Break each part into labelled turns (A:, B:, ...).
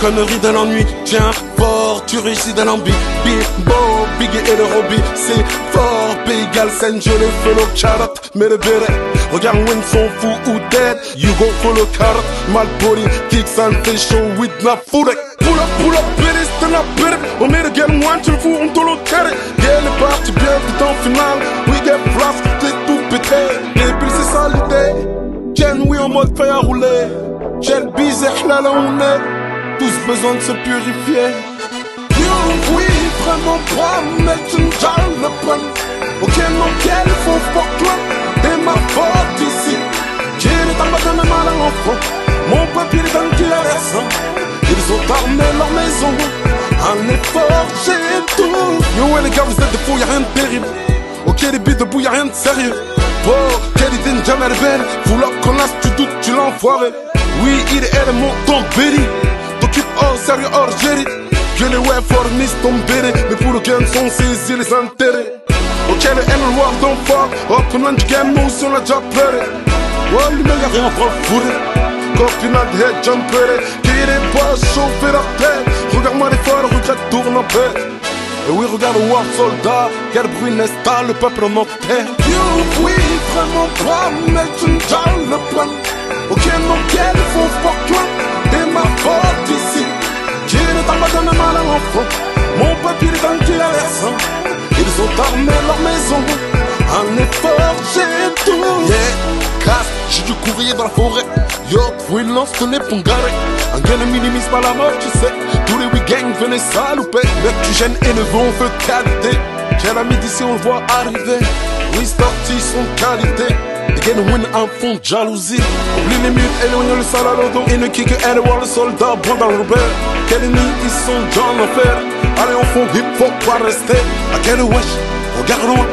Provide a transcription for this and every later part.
A: connerie de l'ennui. Tiens, fort, tu réussis de l'envie. Bimbo, Biggie et le Robbie, c'est fort. Bégal, je le follow carrot, mais le béret. Regarde when sont fou ou dead. You go follow carrot, mal poli. Kicks and fish show with na food. Pull up, pull up, bitches, t'en as bit On met le game one, tu le fous, on te le carré. Yeah, le parti bien, tout en finale. We get flask, t'es tout pété. Puis c'est ça l'idée. Ken, oui, en mode feuille à rouler. J'ai le bise, là, là, on est. Tous besoin de se purifier. Yo, oui, vraiment pas mettre une jalle le pan. Auquel mon quel fuck toi. Et ma faute ici. J'ai les tabacs de mes malins enfants. Mon papier est dans qui la. Ils ont armé leur maison. Un effort, j'ai tout. Yo, ouais, les gars, vous êtes des fous, y'a rien de terrible. Ok, les billes debout, y'a rien de sérieux. Oh, quelle idée ne jamais belle. Vouloir qu'on lasse, tu doutes, tu l'enfoiré. Oui, il est elle, mon ton béni. T'occupes hors sérieux, hors géri. Que les web fournissent ton. Mais pour le game sont saisis les intérêts. Ok, le N noir don't fuck. Oh, pendant du game, nous, on l'a déjà pleuré. Ouais, lui, mais y'a rien pour le fourrer. Copinade, head jumper. Qui est pas chauffé la tête. Regarde-moi les forts, regrette, tourne en paix. Et oui, regarde War Soldat, quel bruit n'est-ce pas, le peuple mortel. You, oui, vraiment mon peuple est dans qui la. Ils ont armé leur maison, un effort, j'ai tout. Yeah, casse, j'ai du courrier dans la forêt. Yo, oui, lance ton épongare. Un gars ne minimise pas la mort, tu sais. Tous les week-ends, venez salouper. Mec, tu gênes et ne vont veut qualité. Quel ami d'ici, on le voit arriver. Oui, sorti son qualité. Win un fond de jalousie. Murs, éloigne le à l'auto. Et ne kick elle voir le soldat, bon dans le rebelle. Quel ennemi, ils sont dans l'enfer. Allez, on fond hip hop, pas rester. À quel wesh, regarde loin.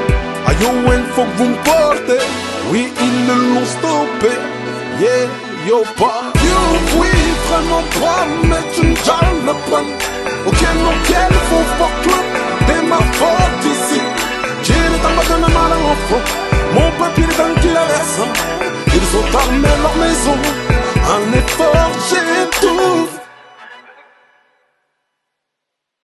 A: Aïe, oh, faut que vous me portez. Oui, ils ne l'ont stoppé. Yeah, yo, pas. Yo, oui, vraiment pas, mais tu ne le pan. Auquel, auquel, faut fuck toi. T'es ma faute ici. J'ai le temps de me mal à l'enfant. force et tout